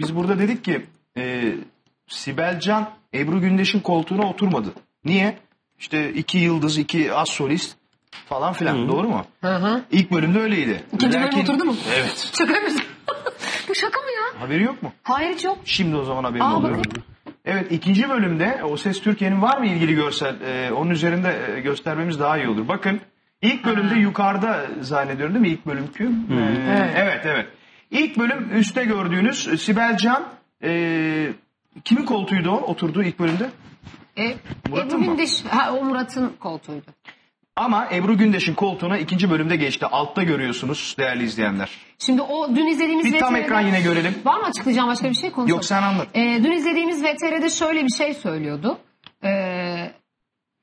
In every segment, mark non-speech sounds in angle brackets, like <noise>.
biz burada dedik ki e, Sibel Can Ebru Gündeş'in koltuğuna oturmadı. Niye? İşte iki yıldız, iki az solist falan filan. Doğru mu? Hı hı. İlk bölümde öyleydi. İkinci bölüm Lakin- oturdu mu? Evet. <laughs> Şaka yapıyorsun. <laughs> Bu şaka mı ya? Haberi yok mu? Hayır hiç yok. Şimdi o zaman haberin Aa, oluyor. bakayım. Evet ikinci bölümde O Ses Türkiye'nin var mı ilgili görsel? Ee, onun üzerinde e, göstermemiz daha iyi olur. Bakın ilk bölümde yukarıda zannediyorum değil mi ilk bölümkü? Ee, Evet. evet evet. İlk bölüm üstte gördüğünüz e, Sibel Can e, kimin koltuğuydu o oturduğu ilk bölümde? E, Murat'ın Ebru mı? Gündeş, ha, o Murat'ın koltuğuydu. Ama Ebru Gündeş'in koltuğuna ikinci bölümde geçti. Altta görüyorsunuz değerli izleyenler. Şimdi o dün izlediğimiz Bir tam VTR'de ekran yine görelim. Var mı açıklayacağım başka bir şey? Konuşalım. Yok sen anlat. Ee, dün izlediğimiz VTR'de şöyle bir şey söylüyordu. Ee,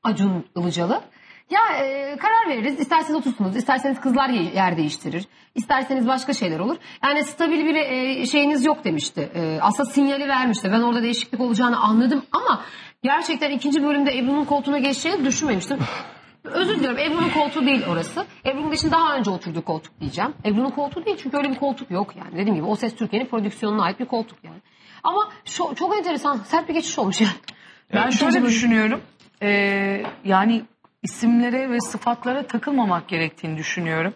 Acun Ilıcalı. Ya e, karar veririz. İsterseniz otursunuz. isterseniz kızlar ye- yer değiştirir. isterseniz başka şeyler olur. Yani stabil bir e, şeyiniz yok demişti. E, aslında sinyali vermişti. Ben orada değişiklik olacağını anladım ama gerçekten ikinci bölümde Ebru'nun koltuğuna geçeceğini düşünmemiştim. Özür diliyorum. Ebru'nun koltuğu değil orası. Ebru'nun için daha önce oturduğu koltuk diyeceğim. Ebru'nun koltuğu değil çünkü öyle bir koltuk yok yani. Dediğim gibi O Ses Türkiye'nin prodüksiyonuna ait bir koltuk yani. Ama şu, çok enteresan. Sert bir geçiş olmuş yani. Ben Evet. şöyle düşünüyorum. Ee, yani isimlere ve sıfatlara takılmamak gerektiğini düşünüyorum.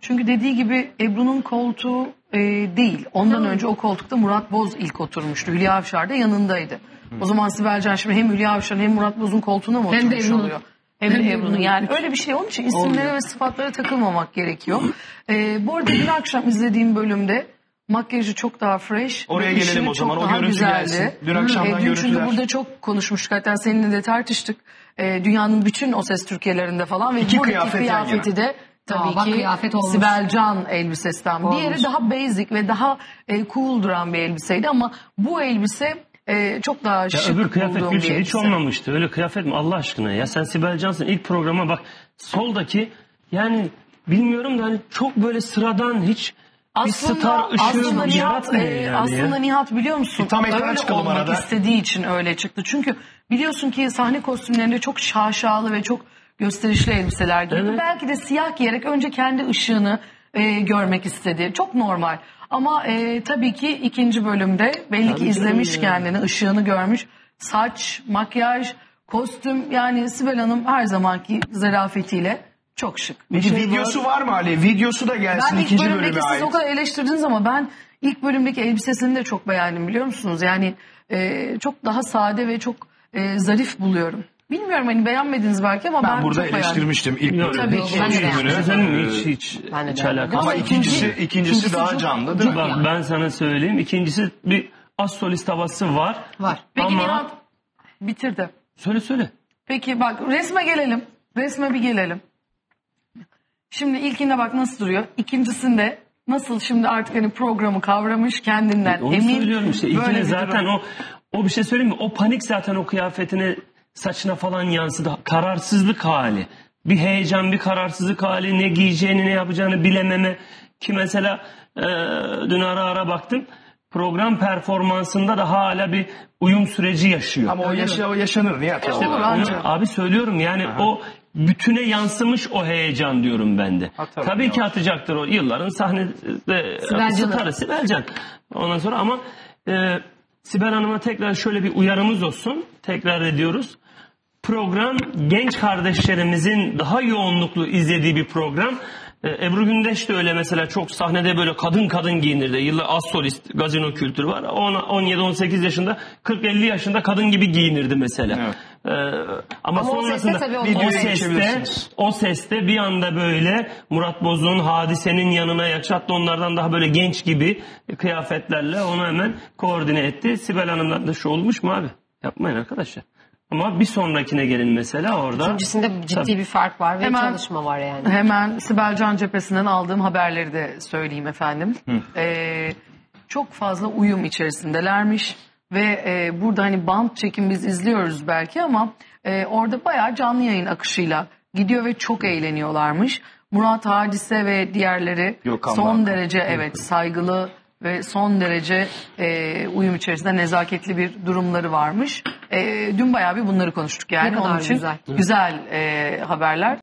Çünkü dediği gibi Ebru'nun koltuğu e, değil. Ondan önce o koltukta Murat Boz ilk oturmuştu. Hülya Avşar da yanındaydı. O zaman Sibel Can şimdi hem Hülya Avşar'ın hem Murat Boz'un koltuğuna mı Hem oturmuş oluyor? Hem de Ebru'nun. Yani öyle bir şey. Onun için isimlere ve sıfatlara takılmamak gerekiyor. Ee, bu arada dün akşam izlediğim bölümde makyajı çok daha fresh. Oraya gelelim o zaman. çok O daha görüntü güzeldi. gelsin. Dün akşamdan Ee, dün çünkü görüntüler. burada çok konuşmuştuk. Hatta seninle de tartıştık. Ee, dünyanın bütün o ses Türkiye'lerinde falan. Ve İki buradaki kıyafet kıyafeti de tabii Aa, ki kıyafet olmuş. Sibel Can elbisesinden. Olmuş. Diğeri daha basic ve daha e, cool duran bir elbiseydi ama bu elbise e, çok daha Ya şık öbür kıyafet bir şey hiç olmamıştı. Öyle kıyafet mi Allah aşkına ya? Sen Sibel Cansın ilk programa bak. Soldaki yani bilmiyorum da hani çok böyle sıradan hiç bir star ışığı aslında Nihat, e, yani aslında. Nihat biliyor musun? Bir tam öyle olmak arada. istediği için öyle çıktı. Çünkü biliyorsun ki sahne kostümlerinde çok şaşalı ve çok gösterişli elbiseler giydi. Evet. Belki de siyah giyerek önce kendi ışığını e, görmek istedi. Çok normal. Ama e, tabii ki ikinci bölümde belli ki Tabii izlemiş canım ya. kendini, ışığını görmüş. Saç, makyaj, kostüm yani Sibel Hanım her zamanki zarafetiyle çok şık. Peki şey videosu var. mı Ali? Videosu da gelsin Ben ilk ikinci bölümdeki bölüme siz ait. o kadar eleştirdiniz ama ben ilk bölümdeki elbisesini de çok beğendim biliyor musunuz? Yani e, çok daha sade ve çok e, zarif buluyorum. Bilmiyorum hani beğenmediniz belki ama ben, Ben burada çok beğendim. eleştirmiştim ilk bölümü. tabii ki. Ben de Ee, hiç hiç, Ben de hiç alakası Ama ikincisi, ikinci- ikincisi ikincisi daha çok- canlı değil mi? Bak ben sana söyleyeyim. İkincisi bir az solist havası var. Var. Peki Ama Nihat bitirdi. söyle söyle. Peki bak resme gelelim. Resme bir gelelim. Şimdi ilkinde bak nasıl duruyor. İkincisinde nasıl şimdi artık hani programı kavramış kendinden Onu emin. söylüyorum işte. Bir zaten durum. o o bir şey söyleyeyim mi? O panik zaten o kıyafetine saçına falan yansıdı. Kararsızlık hali. Bir heyecan, bir kararsızlık hali. Ne giyeceğini, ne yapacağını bilememe. Ki mesela e, dün ara ara baktım. Program performansında da hala bir uyum süreci yaşıyor. Ama o, yaşa, o yaşanır Nihat. olur Onu- abi söylüyorum yani o bütüne yansımış o heyecan diyorum ben de. Ha, tabii, tabii ki atacaktır o yılların sahnede starı Sibel Can. Ondan sonra ama e, Sibel Hanım'a tekrar şöyle bir uyarımız olsun. Tekrar ediyoruz. Program genç kardeşlerimizin daha yoğunluklu izlediği bir program. E, Ebru Gündeş de öyle mesela çok sahnede böyle kadın kadın giyinirdi. Yıllar az solist gazino kültürü var. 17-18 yaşında 40-50 yaşında kadın gibi giyinirdi mesela. Evet. E, ama, Ama o sonrasında seste tabii o- o seste o seste bir anda böyle Murat Boz'un hadisenin yanına yaklaştı onlardan daha böyle genç gibi kıyafetlerle onu hemen koordine etti. Sibel Hanım'dan da şu olmuş mu abi? Yapmayın arkadaşlar. Ama bir sonrakine gelin mesela orada. İkincisinde ciddi Tabii. bir fark var ve Hemen- çalışma var yani. Hemen Sibel Can cephesinden aldığım haberleri de söyleyeyim efendim. Ee, çok fazla uyum içerisindelermiş ve e, burada hani band çekim biz izliyoruz belki ama e, orada bayağı canlı yayın akışıyla gidiyor ve çok eğleniyorlarmış. Murat Hadise ve diğerleri Gökhan son Balkan. derece evet saygılı ve son derece e, uyum içerisinde nezaketli bir durumları varmış. E, dün bayağı bir bunları konuştuk yani. Ne kadar Onun için güzel. güzel e, haberler.